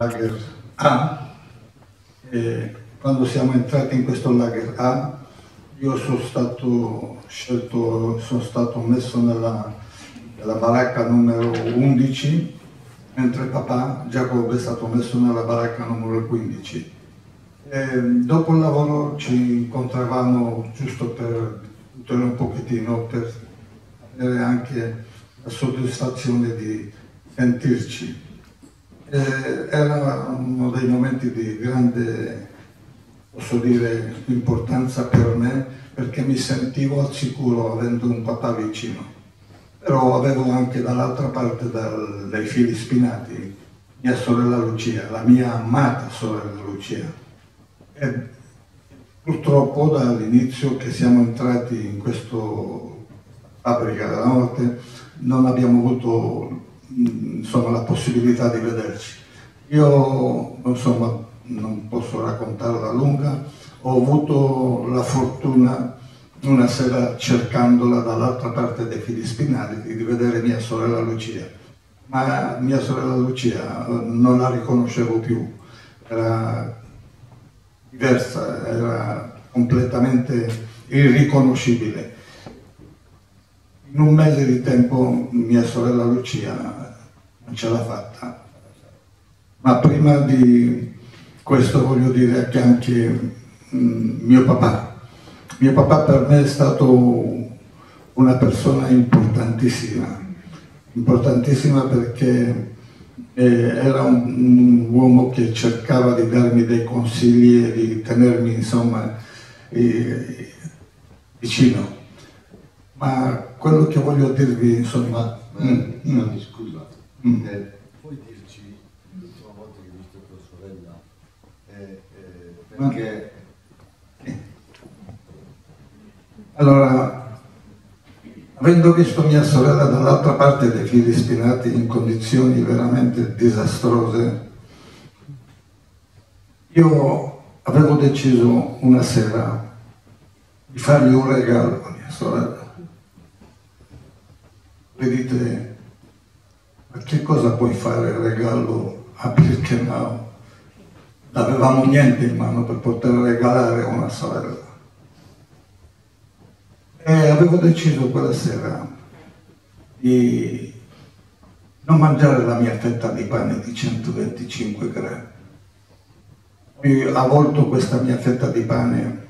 lager A e quando siamo entrati in questo lager A io sono stato scelto, sono stato messo nella, nella baracca numero 11 mentre papà Giacomo è stato messo nella baracca numero 15. E dopo il lavoro ci incontravamo giusto per discutere un pochettino, per avere anche la soddisfazione di sentirci. Eh, era uno dei momenti di grande, posso dire, importanza per me perché mi sentivo al sicuro avendo un papà vicino. Però avevo anche dall'altra parte dal, dai fili spinati mia sorella Lucia, la mia amata sorella Lucia. E purtroppo dall'inizio che siamo entrati in questa fabbrica della morte non abbiamo avuto insomma, la possibilità di vederci. Io insomma, non posso raccontarla lunga, ho avuto la fortuna una sera cercandola dall'altra parte dei fili spinali di vedere mia sorella Lucia, ma mia sorella Lucia non la riconoscevo più, era diversa, era completamente irriconoscibile. In un mese di tempo mia sorella Lucia non ce l'ha fatta. Ma prima di questo voglio dire che anche mm, mio papà, mio papà per me è stato una persona importantissima, importantissima perché eh, era un, un, uomo che cercava di darmi dei consigli e di tenermi insomma eh, vicino. Ma quello che voglio dirvi insomma... Mm, mm, scusa, mm. Eh, puoi dirci l'ultima volta che hai visto tua sorella? Eh, eh, perché... Allora, avendo visto mia sorella dall'altra parte dei fili spinati in condizioni veramente disastrose, io avevo deciso una sera di fargli un regalo a mia sorella. Voi dite, ma che cosa puoi fare il regalo a Birkenau? Non avevamo niente in mano per poter regalare una sorella. E avevo deciso quella sera di non mangiare la mia fetta di pane di 125 grammi. Ho avvolto questa mia fetta di pane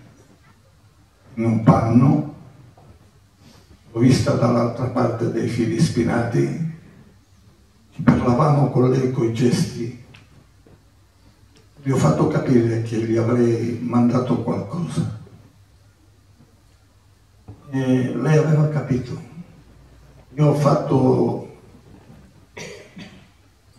in un panno l'ho vista dall'altra parte dei fili spinati, parlavamo con lei coi gesti, gli ho fatto capire che gli avrei mandato qualcosa. E lei aveva capito. Io ho fatto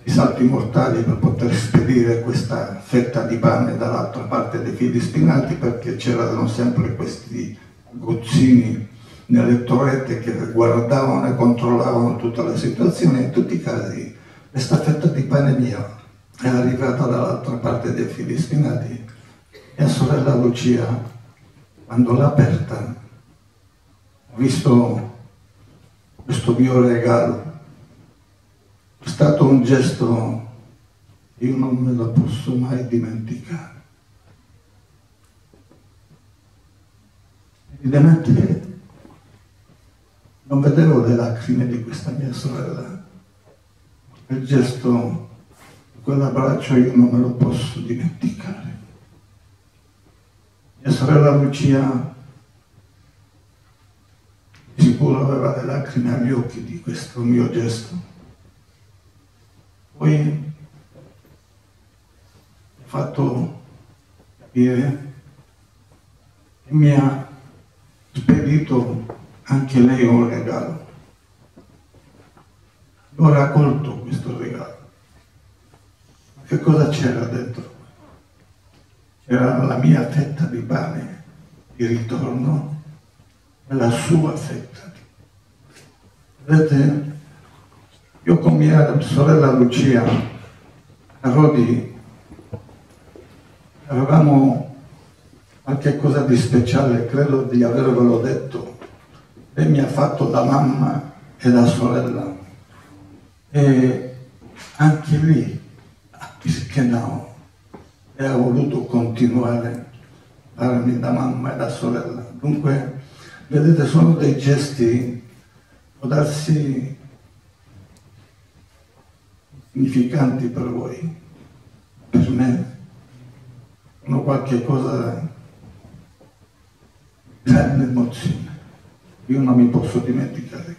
i salti mortali per poter spedire questa fetta di pane dall'altra parte dei fili spinati perché c'erano sempre questi gozzini nelle torrette che guardavano e controllavano tutta la situazione, in tutti i casi questa fetta di pane mia è arrivata dall'altra parte dei fili spinati. Mia sorella Lucia, quando l'ha aperta, ho visto questo mio regalo. È stato un gesto io non me lo posso mai dimenticare. Evidentemente lacrime di questa mia sorella. Il gesto, quell'abbraccio io non me lo posso dimenticare. Mia sorella Lucia sicuro aveva le lacrime agli occhi di questo mio gesto. Poi ho fatto capire che mi ha spedito anche lei ha un regalo. Ho raccolto questo regalo. Che cosa c'era dentro? C'era la mia fetta di pane di ritorno e la sua fetta. Vedete, io con mia sorella Lucia a Rodi avevamo qualche cosa di speciale, credo di avervelo detto lei mi ha fatto da mamma e da sorella. E anche lì perché no? E ha voluto continuare a farmi da mamma e da sorella. Dunque, vedete, sono dei gesti, può darsi significanti per voi, per me, sono qualche cosa grande emozione. Io non mi posso dimenticare.